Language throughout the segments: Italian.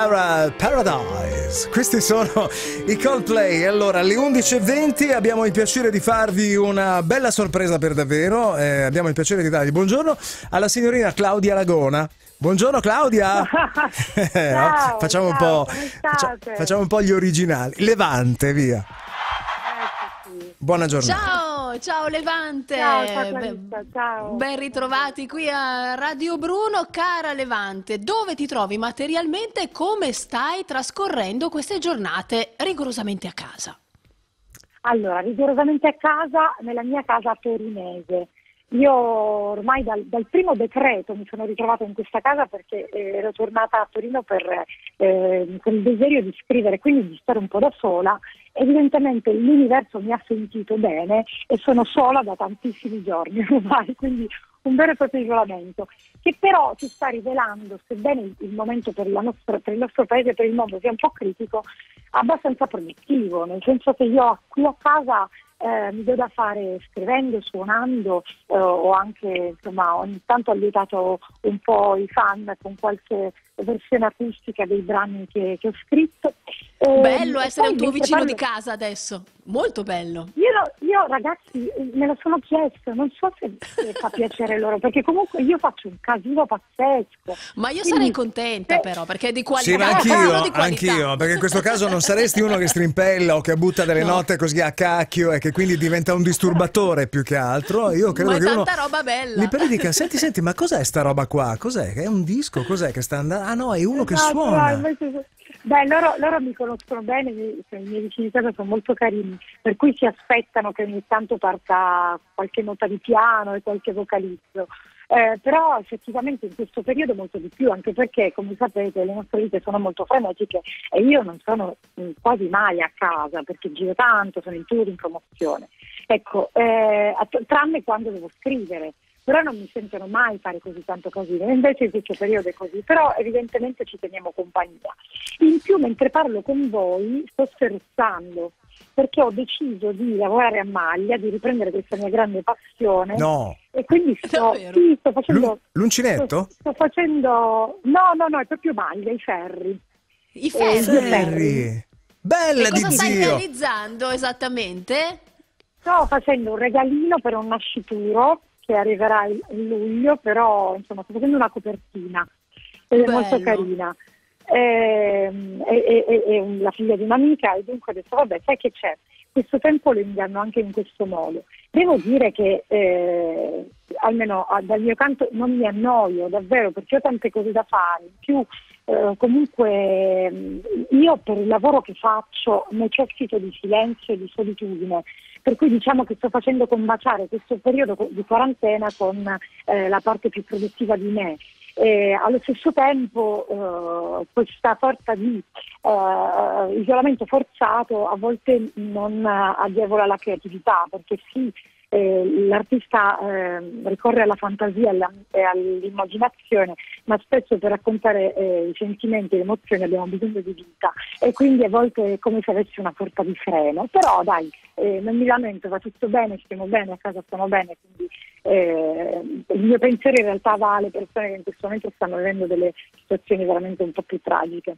Para- Paradise, questi sono i Coldplay. Allora, alle 11.20 abbiamo il piacere di farvi una bella sorpresa per davvero. Eh, abbiamo il piacere di darvi buongiorno alla signorina Claudia Lagona. Buongiorno Claudia. Ciao, facciamo, un ciao, po', faccia- state? facciamo un po' gli originali. Levante, via. Eccoci. Buona giornata. Ciao, ciao Levante. Ciao, ciao, Clarissa, ciao. Ben ritrovati qui a Radio Bruno, cara Levante. Dove ti trovi materialmente e come stai trascorrendo queste giornate rigorosamente a casa? Allora, rigorosamente a casa, nella mia casa torinese. Io ormai dal, dal primo decreto mi sono ritrovata in questa casa perché eh, ero tornata a Torino per, eh, con il desiderio di scrivere, quindi di stare un po' da sola. Evidentemente l'universo mi ha sentito bene e sono sola da tantissimi giorni ormai, quindi un vero e proprio isolamento, che però si sta rivelando, sebbene il- momento per, nostra- per il nostro paese e per il mondo sia un po' critico, abbastanza produttivo, nel senso che io qui a casa eh, mi do da fare scrivendo, suonando, eh, ho anche insomma ogni tanto aiutato un po' i fan con qualche versione acustica dei brani che, che ho scritto. Eh, Bello essere un tuo vicino parlo- di casa adesso. Molto bello. io, io, ragazzi me lo sono chiesto, non so se, se fa piacere loro, perché comunque io faccio un casino pazzesco. Ma io Quindi, sarei contenta se- però perché è di qualità. Sì, ma anch'io, di qualità. anch'io, perché in questo caso non saresti uno che strimpella o che butta delle No. note così a cacchio e che quindi diventa un disturbatore più che altro. Io credo Ma è che uno tanta roba bella. lì per lì dica, senti, senti, ma cos'è sta roba qua? Cos'è? È un disco? Cos'è che sta andando? Ah no, è uno che Esatto, suona. no, invece- Beh, loro, loro mi conoscono bene, cioè, i miei vicini di casa sono molto carini, per cui si aspettano che ogni tanto parta qualche nota di piano e qualche vocalizzo. Eh, però effettivamente in questo periodo molto di più, anche perché come sapete le nostre vite sono molto frenetiche e io non sono mh, quasi mai a casa perché giro tanto, sono in tour, in promozione. Ecco, eh, tranne quando devo scrivere, però non mi sentono mai fare così tanto casino, invece in questo periodo è così, però evidentemente ci teniamo compagnia. In più mentre parlo con voi sto scherzando perché ho deciso di lavorare a maglia, di riprendere questa mia grande passione No. e quindi sto, sì, sto facendo... L'un- l'uncinetto? Sto, sto facendo... No, no, no, è proprio maglia, i ferri. I Eh, ferri. due Ferri. Bella E di cosa stai realizzando esattamente? Sto facendo un regalino per un nascituro che arriverà in luglio, però insomma sto facendo una copertina ed è Bello. molto carina. Ehm, È, è- è- è la figlia di un'amica e dunque ho detto vabbè sai che c'è, questo tempo lo inganno anche in questo modo. Devo dire che eh, almeno ah, dal mio canto non mi annoio davvero perché ho tante cose da fare, in più eh, comunque mh, io per il lavoro che faccio necessito di silenzio e di solitudine, per cui diciamo che sto facendo combaciare questo periodo di quarantena con eh, la parte più produttiva di me. E allo stesso tempo eh, questa sorta di eh, isolamento forzato a volte non agevola la creatività perché sì, eh, l'artista eh, ricorre alla fantasia e all'immaginazione, ma spesso per raccontare eh, i sentimenti e le emozioni abbiamo bisogno di vita e quindi a volte è come se avessi una sorta di freno. Però dai, eh, non mi lamento, va tutto bene, stiamo bene, a casa stiamo bene, quindi eh, il mio pensiero in realtà va alle persone che in questo momento stanno vivendo delle situazioni veramente un po' più tragiche.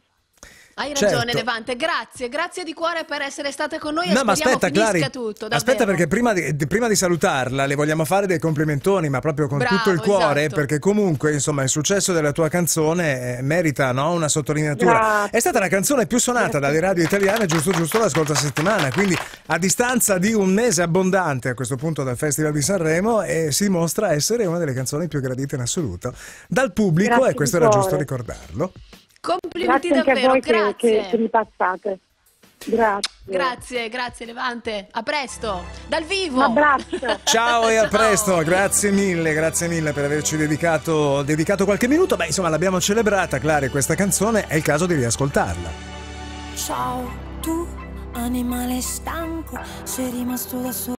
Hai ragione Certo. Levante, grazie, grazie di cuore per essere stata con noi e No, ma speriamo aspetta, finisca Clari. tutto. davvero. Aspetta, perché prima di, prima di salutarla le vogliamo fare dei complimentoni, ma proprio con Bravo, tutto il cuore, esatto. perché comunque insomma il successo della tua canzone eh, merita no, una sottolineatura. Grazie. È stata la canzone più suonata dalle radio italiane, giusto giusto la scorsa settimana, quindi a distanza di un mese abbondante a questo punto dal Festival di Sanremo e si dimostra essere una delle canzoni più gradite in assoluto dal pubblico Grazie e questo era cuore. giusto ricordarlo. Complimenti Grazie anche a davvero, voi che, grazie. che, che mi passate. Grazie. Grazie, grazie Levante. A presto, dal vivo. Un abbraccio. Ciao e a Ciao. presto, grazie mille, grazie mille per averci dedicato, dedicato qualche minuto. Beh, insomma, l'abbiamo celebrata, Clare, questa canzone, è il caso di riascoltarla. Ciao, tu animale stanco, sei rimasto da solo.